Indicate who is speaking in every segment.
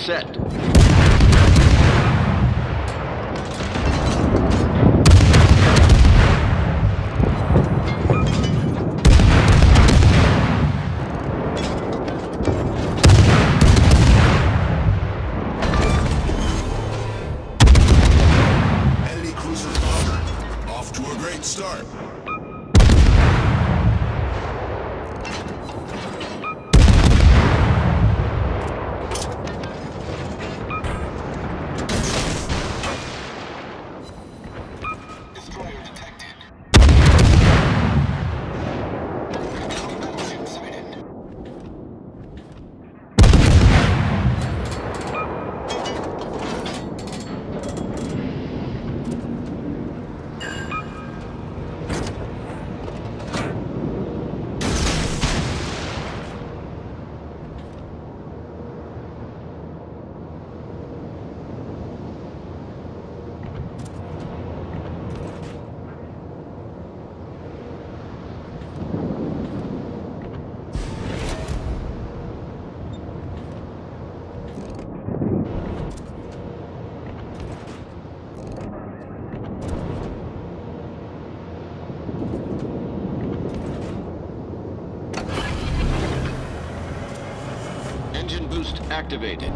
Speaker 1: Set. Boost activated.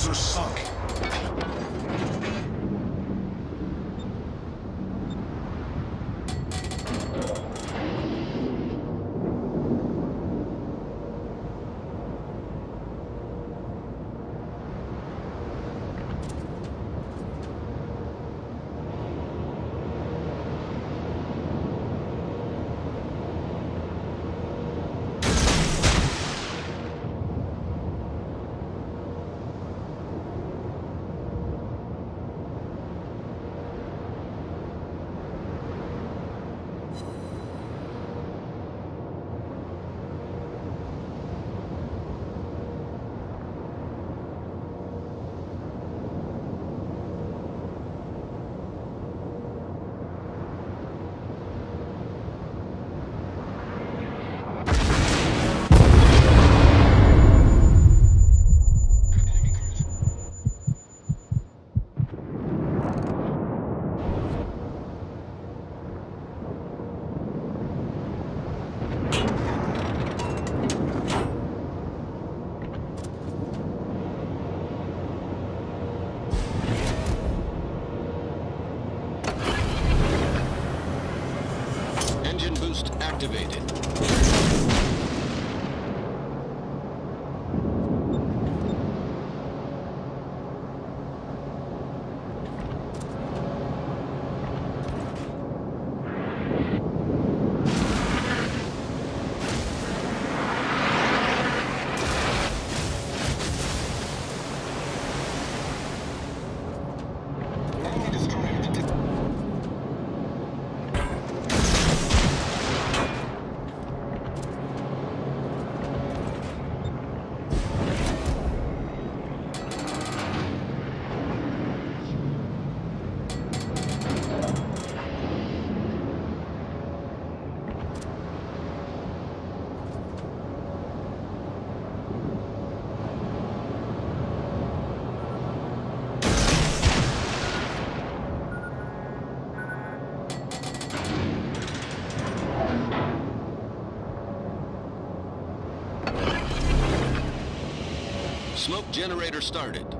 Speaker 2: Cruiser sunk.
Speaker 1: Engine boost activated. Smoke generator started.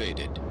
Speaker 1: Activated.